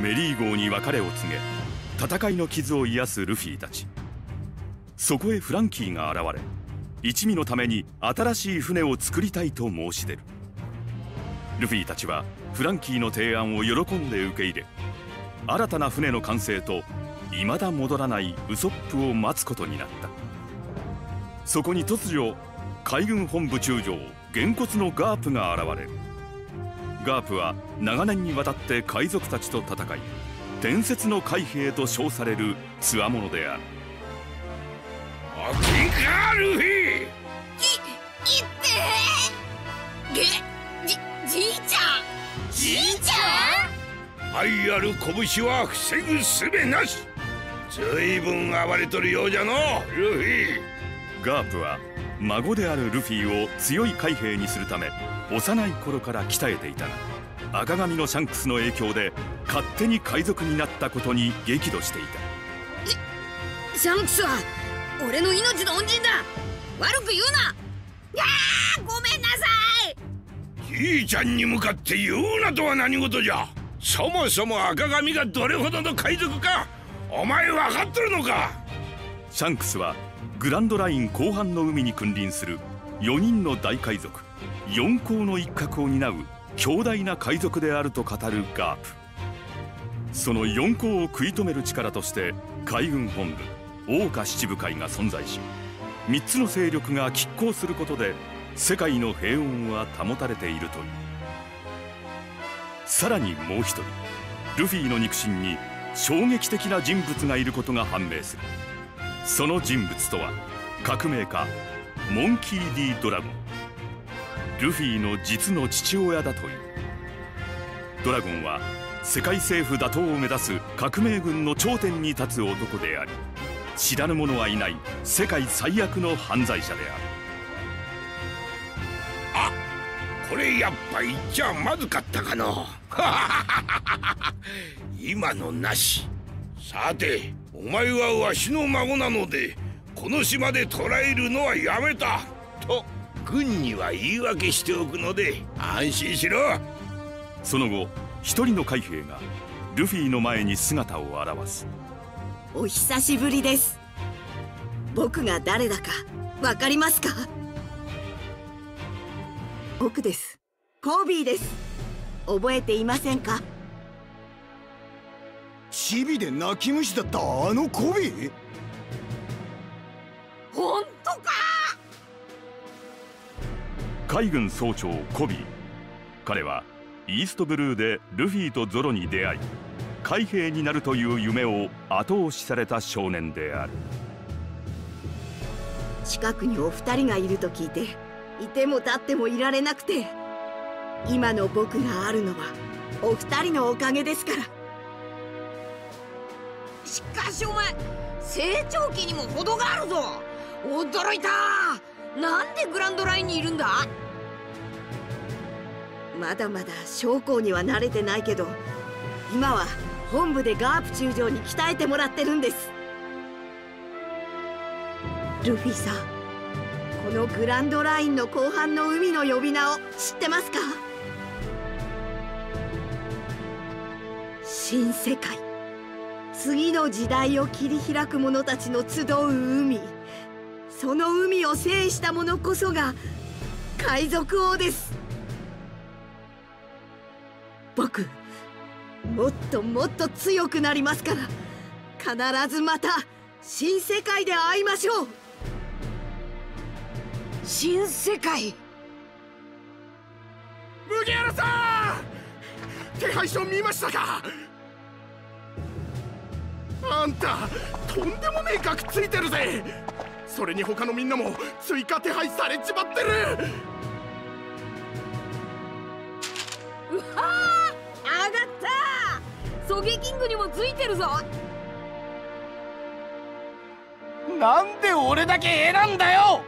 メリー号に別れを告げ戦いの傷を癒すルフィたち。そこへフランキーが現れ一味のために新しい船を作りたいと申し出る。ルフィたちはフランキーの提案を喜んで受け入れ新たな船の完成と未だ戻らないウソップを待つことになった。そこに突如海軍本部中将げんこつのガープが現れるガープは長年にわたって海賊たちと戦い伝説の海兵と称される強者である。おきかルフィい、いって。げ、じ、じいちゃん。じいちゃん？愛ある拳は防ぐすべなし。ずいぶん暴れとるようじゃのルフィ。ガープは孫であるルフィを強い海兵にするため幼い頃から鍛えていた。が赤髪のシャンクスの影響で勝手に海賊になったことに激怒していた。シャンクスは俺の命の恩人だ。悪く言うな。やーごめんなさい。じいちゃんに向かって言うなとは何事じゃ。そもそも赤髪がどれほどの海賊かお前分かっとるのか。シャンクスはグランドライン後半の海に君臨する4人の大海賊四皇の一角を担う強大な海賊であると語るガープ。その四皇を食い止める力として海軍本部桜花七部会が存在し3つの勢力が拮抗することで世界の平穏は保たれているという。さらにもう一人ルフィの肉親に衝撃的な人物がいることが判明する。その人物とは革命家モンキー・ディ・ドラゴン。ルフィの実の父親だという。ドラゴンは世界政府打倒を目指す革命軍の頂点に立つ男であり知らぬ者はいない世界最悪の犯罪者である。あこれやっぱ言っちゃまずかったかの。今のなし。さてお前はわしの孫なのでこの島で捕らえるのはやめたと軍には言い訳しておくので安心しろ。その後一人の海兵がルフィの前に姿を現す。お久しぶりです。僕が誰だかわかりますか？僕です。コービーです。覚えていませんか？チビで泣き虫だったあのコビ？ー本当か？海軍総長コビ。ー彼はイーストブルーでルフィとゾロに出会い海兵になるという夢を後押しされた少年である。近くにお二人がいると聞いていても立ってもいられなくて今の僕があるのはお二人のおかげですからしかしお前成長期にも程があるぞ。驚いた。なんでグランドラインにいるんだ？まだまだ将校には慣れてないけど今は本部でガープ中将に鍛えてもらってるんです。ルフィさんこのグランドラインの後半の海の呼び名を知ってますか？新世界。次の時代を切り開く者たちの集う海その海を制した者こそが海賊王です。僕もっともっと強くなりますから必ずまた新世界で会いましょう。新世界？麦原さん！手配書見ましたか？あんたとんでもねえ額ついてるぜ。それに他のみんなも追加手配されちまってる。うわあ上がった。ソゲキングにもついてるぞ。なんで俺だけ選んだよ。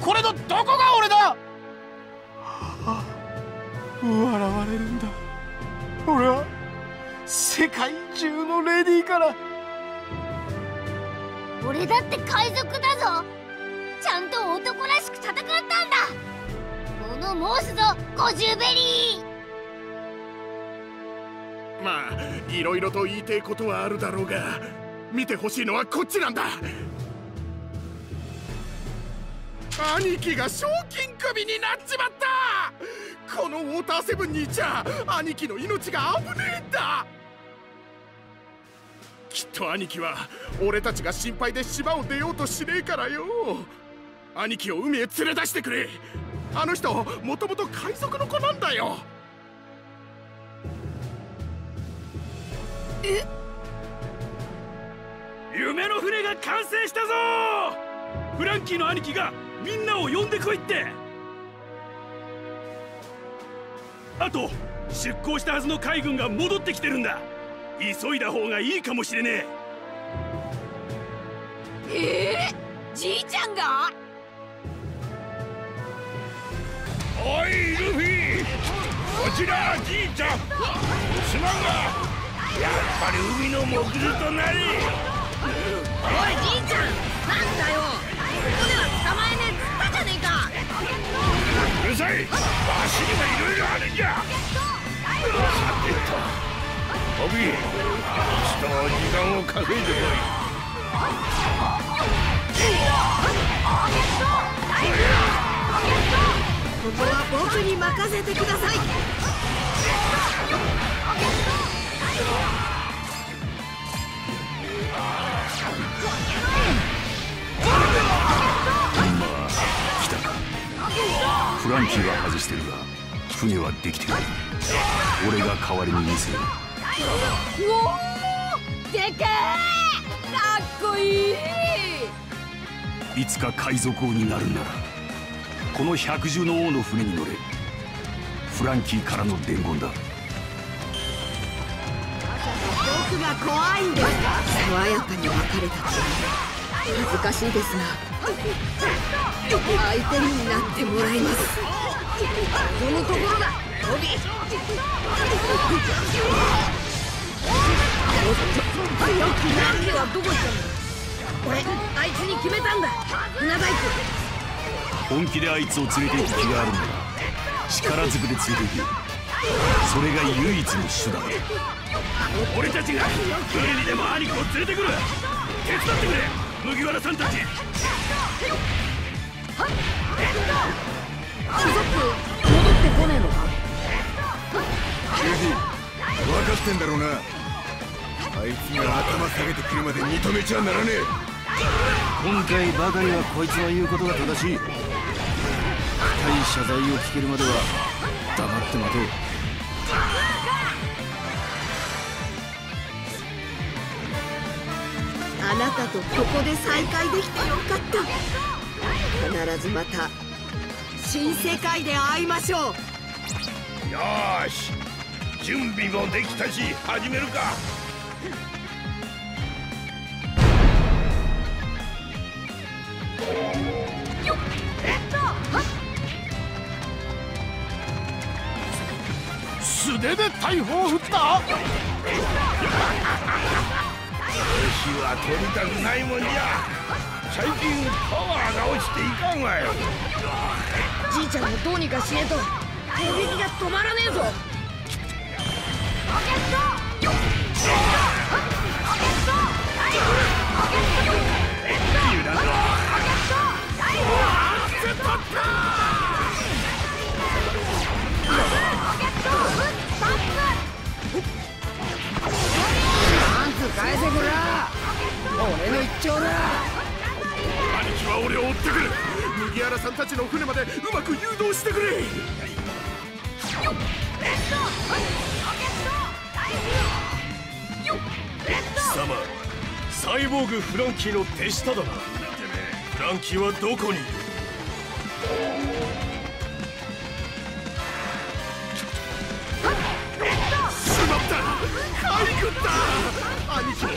これのどこが俺だ。笑われるんだ。俺は世界中のレディーから俺だって海賊だぞ。ちゃんと男らしく戦ったんだ。物申すぞゴジュベリー。まあいろいろと言いてえことはあるだろうが見てほしいのはこっちなんだ。兄貴が賞金首になっちまった。このウォーターセブンにいちゃ兄貴の命が危ねえんだ。きっと兄貴は俺たちが心配で島を出ようとしねえからよ。兄貴を海へ連れ出してくれ。あの人もともと海賊の子なんだよ。え？夢の船が完成したぞ！フランキーの兄貴がみんなを呼んでこいって！あと出港したはずの海軍が戻ってきてるんだ急いだ方がいいかもしれねえ。えー、じいちゃんが？おいルフィ！こちらじいちゃん！すまんがやっぱり海のとなり。おいじいちゃん！なんだよ！ここでは捕まえねえっつったじゃねえか！うるさい！わしにはいろいろあるんじゃ！さてとホビー一度時間を稼いでこいここは僕に任せてください。フランキーは外してるが船はできてる俺が代わりに見せる。おおでけえかっこいい。いつか海賊王になるならこの百獣の王の船に乗れ。フランキーからの伝言だ。僕が怖いんですか爽やかに別れたち恥ずかしいですが相手になってもらいます。このところだ。トビおっとよくナンはどこ行ったんだ。俺あいつに決めたんだ船大工本気であいつを連れて行く。気があるんだ力ずく。で連れて行けそれが唯一の手段俺たちが船にでも兄貴を連れてく。る手伝ってく。れ麦わらさんたち家族戻ってこねえのかルフィ分かってんだろうなあいつが頭下げてくるまで認めちゃならねえ。今回ばかりはこいつの言うことが正しい。深い謝罪を聞けるまでは黙って待とうあなたとここで再会できてよかった。必ずまた新世界で会いましょう。よーし。準備もできたし始めるか手で大砲を撃った。火は取りたくないもんじゃ。最近パワーが落ちていかんわよ。じいちゃんもどうにかしねえと。攻撃が止まらねえぞ。パンツ返せこら。俺の一丁だ兄貴は俺を追ってくる。麦わらさんたちの船までうまく誘導してくれ。貴様サイボーグフランキーの手下だな。フランキーはどこにいる？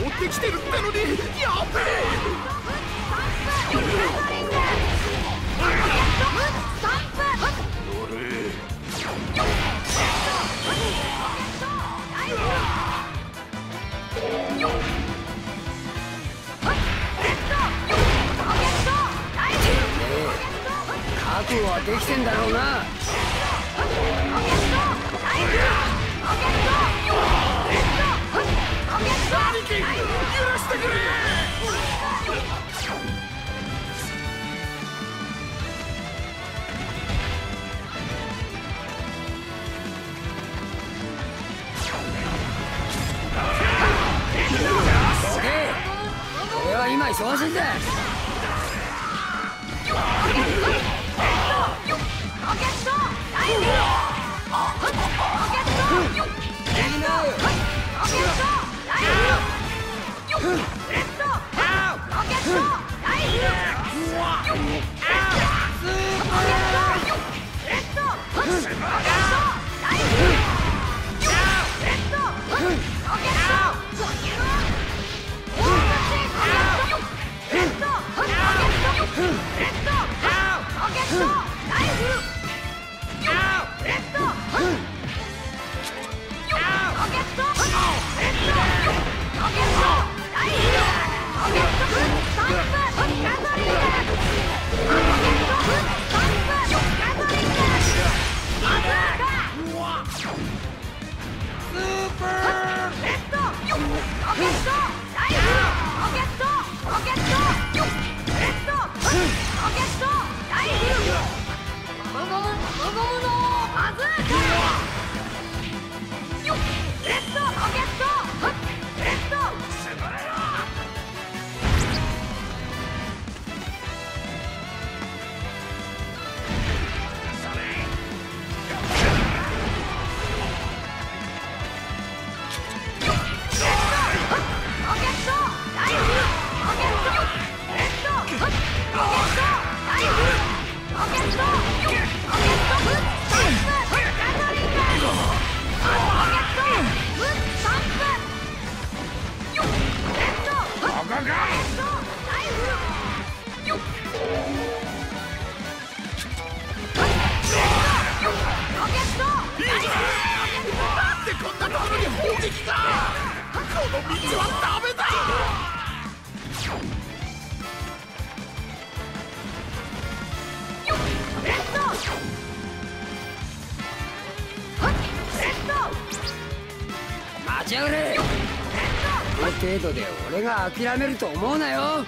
だ兄貴も追ってきてるってのにやべえ覚悟はできてんだろうなキ許俺は今忙しんだ Get up! ぜ待ち程度で俺が諦めると思うなよ。ー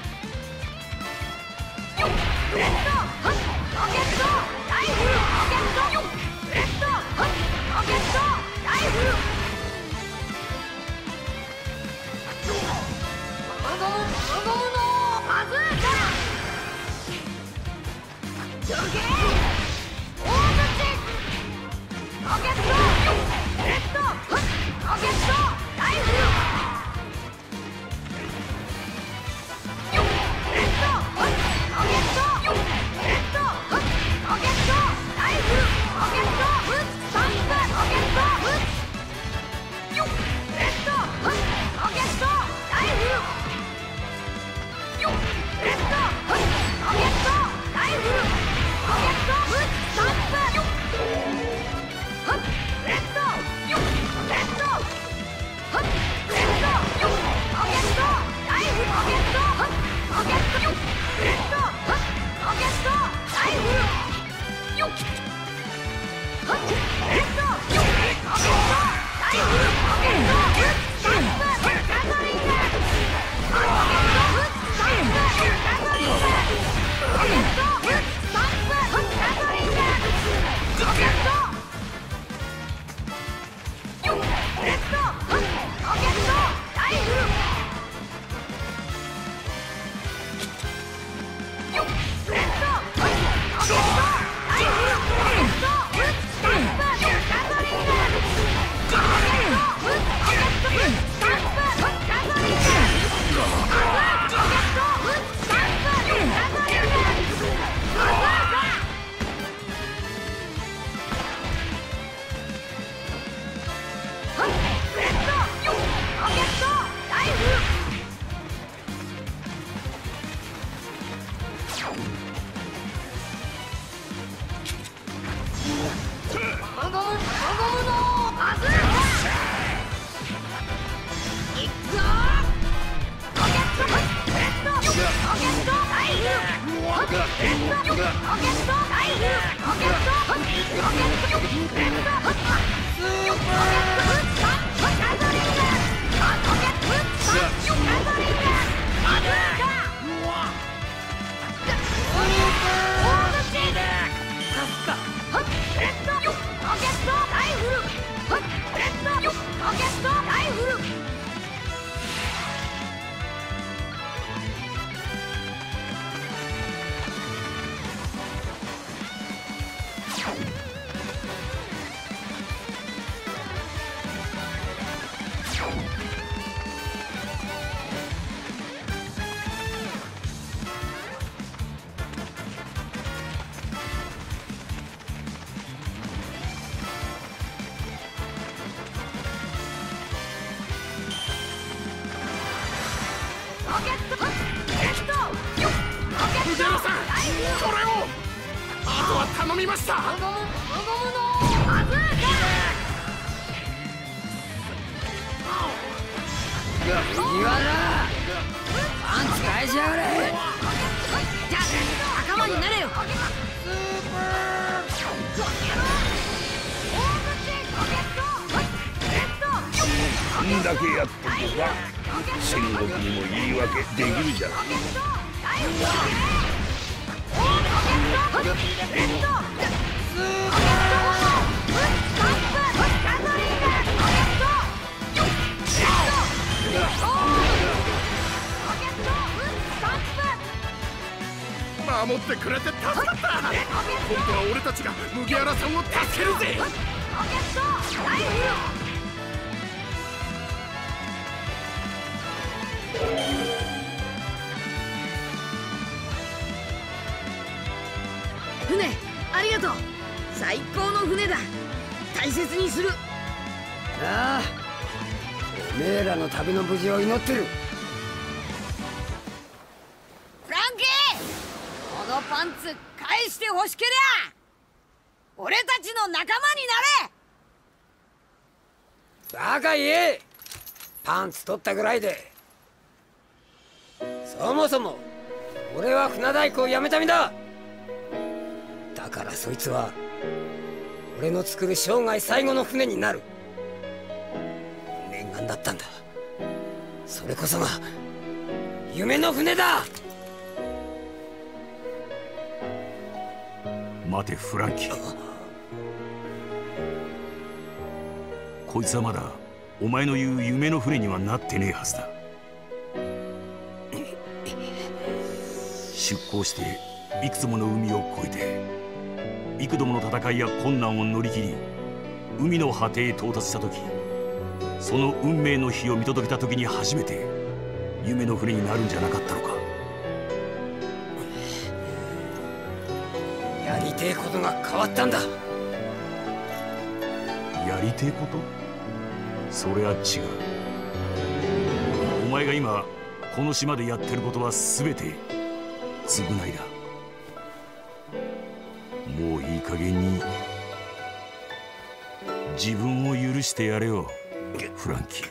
ケットライフルよっ!んだけやっとけば戦国にも言い。訳できるじゃん守ってくれて助かった今度は俺たちが麦わらさんを助けるぜ船ありがとう。最高の船だ。大切にする。ああおめえらの旅の無事を祈ってる。フランキーこのパンツ返してほしけりゃ。俺たちの仲間になれ。バカ言え。パンツ取ったぐらいでそもそも俺は船大工を辞めた身だ。だからそいつは俺の作る生涯最後の船になる。念願だったんだ。それこそが夢の船だ。待てフランキー。こいつはまだお前の言う夢の船にはなってねえはずだ出港していくつもの海を越えて幾度もの戦いや困難を乗り切り海の果てへ到達した時その運命の日を見届けた時に初めて夢の船になるんじゃなかったのか。やりてえことが変わったんだ。やりてえこと？それは違う。お前が今この島でやってることは全て償いだ。もういい加減に。自分を許してやれよフランキー。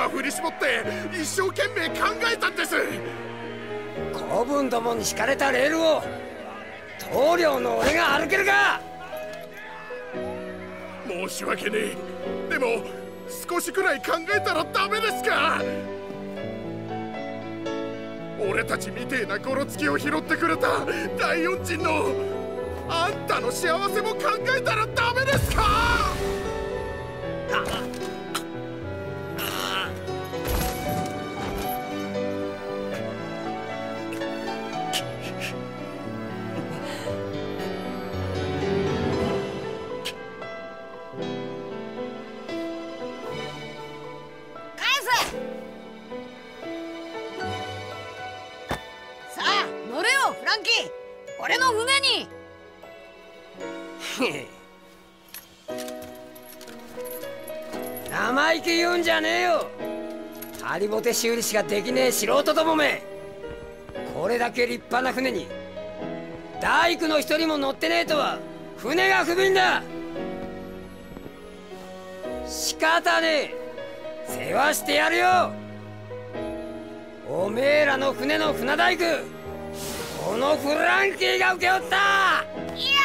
頭振り絞って一生懸命考えたんです。子分どもに敷かれたレールを棟梁の俺が歩けるか。申し訳ねえ。でも少しくらい考えたらダメですか。俺たちみてえなゴロつきを拾ってくれた大恩人のあんたの幸せも考えたらダメですかハリボテ修理しかできねえ素人どもめ。これだけ立派な船に大工の一人も乗ってねえとは船が不憫だ。仕方ねえ。世話してやるよ。おめえらの船の船大工このフランキーが請け負った。や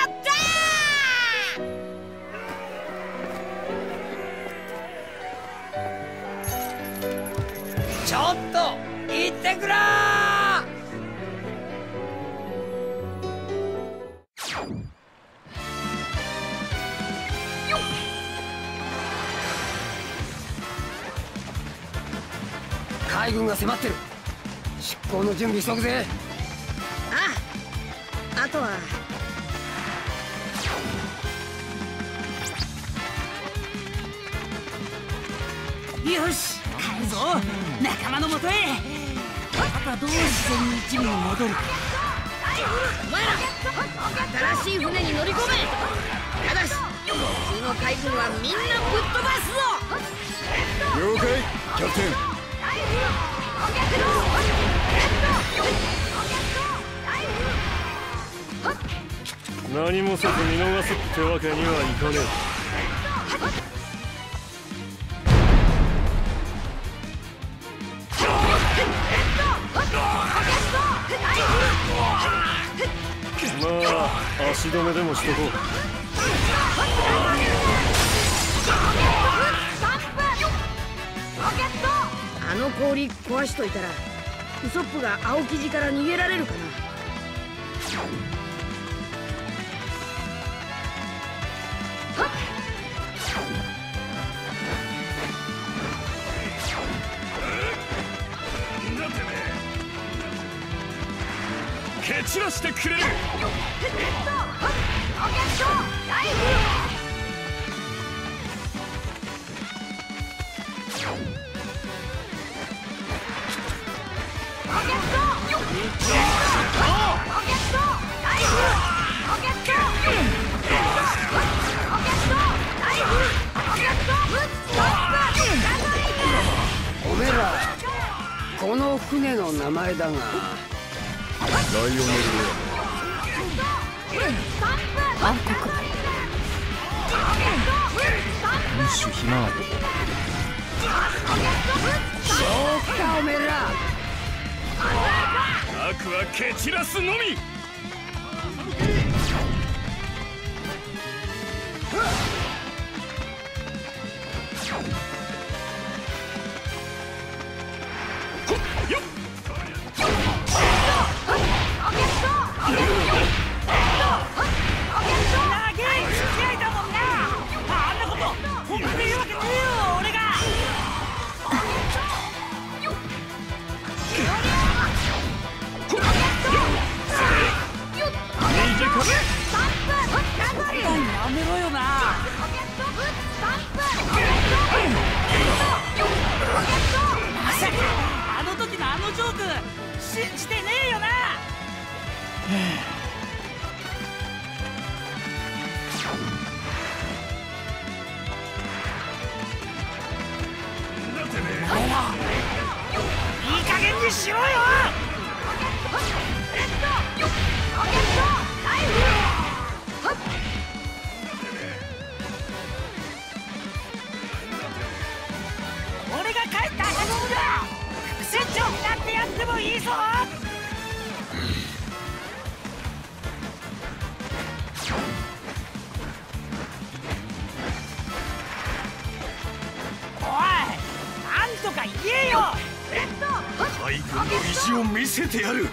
ちょっと行ってくら海軍が迫ってる。出港の準備急ぐぜ。あああとは。よし。ぞ。仲間のもとへ。あとはどう自然に一味に戻るか。お前ら新しい船に乗り込め。ただし普通の海軍はみんなぶっ飛ばすぞ。了解キャプテン。何もせず見逃すってわけにはいかねえ止めでもしとこう。あの氷壊しといたらウソップが青生地から逃げられるかな。蹴散らしてくれるこの船の名前だが。ライオネル暗手ひまわりそうかおめえら。悪は蹴散らすのみ。せてやる。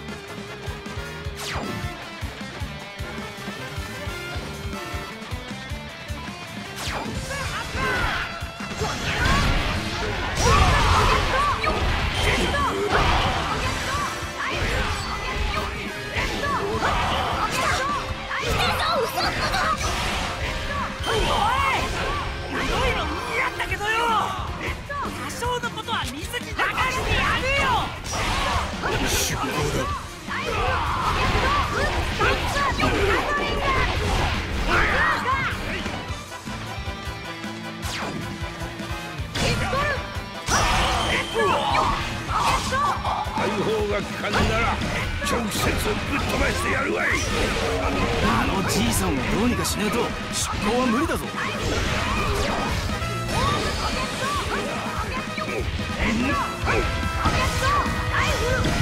が効かぬなら直接ぶっ飛ばしてやるわいあのじいさんをどうにかしねえと出航は無理だぞじいちゃん逃がし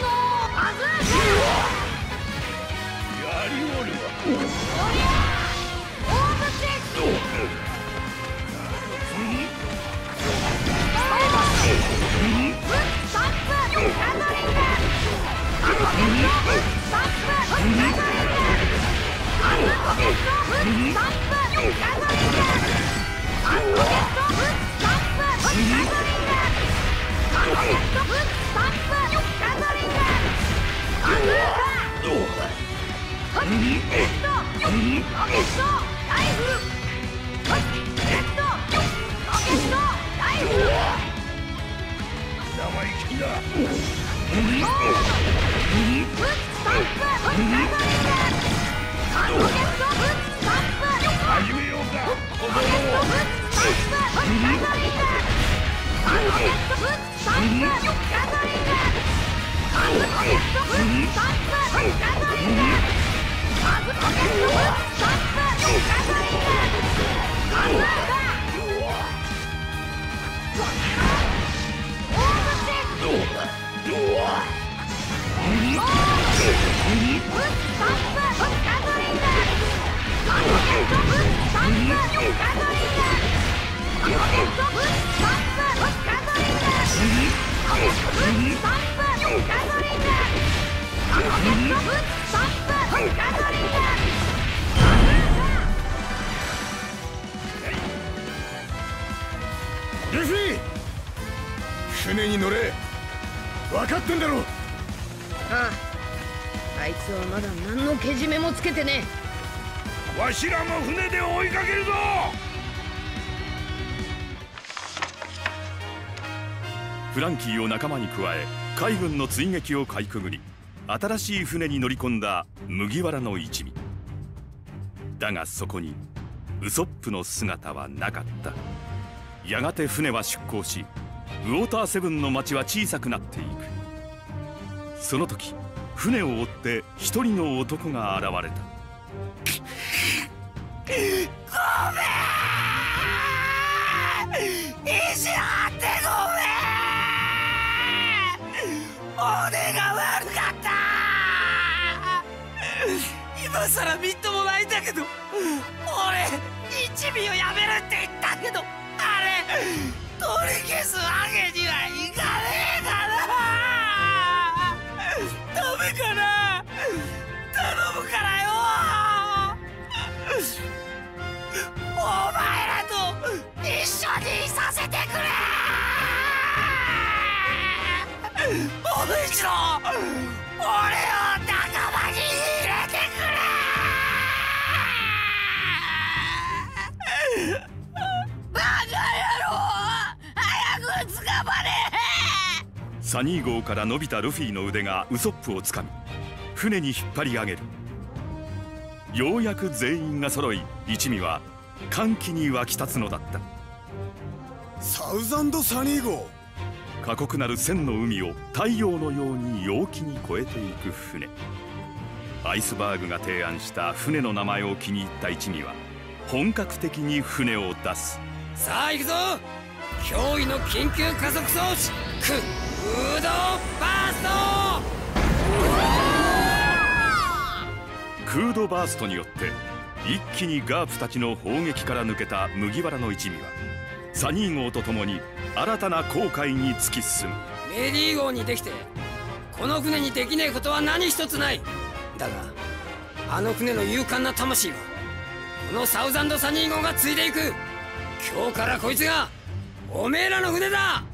の始めようか小僧どもルに乗れ。分かってんだろ。ああ。あいつはまだ何のけじめもつけてねわしらも船で追いかけるぞ。フランキーを仲間に加え海軍の追撃をかいくぐり新しい船に乗り込んだ麦わらの一味。だがそこにウソップの姿はなかった。やがて船は出港しウォーターセブンの町は小さくなっていく。その時船を追って一人の男が現れた。ごめん。意地張ってごめん。俺が悪かった。今さらみっともないんだけど俺一味をやめるって言ったけど。り消すわけにはいかねえかなダメかな？頼むからよお前らと一緒にいさせてくれもう一度サニー号から伸びたルフィの腕がウソップをつかみ船に引っ張り上げる。ようやく全員が揃い一味は歓喜に沸き立つのだった。サウザンドサニー号。過酷なる千の海を太陽のように陽気に越えていく船。アイスバーグが提案した船の名前を気に入った一味は本格的に船を出す。さあ行くぞ。驚異の緊急加速装置。クードバーストクードバーストによって一気にガープたちの砲撃から抜けた麦わらの一味はサニー号と共に新たな航海に突き進む。メディー号にできてこの船にできねえことは何一つない。だがあの船の勇敢な魂はこのサウザンドサニー号が継いでいく。今日からこいつがおめえらの船だ。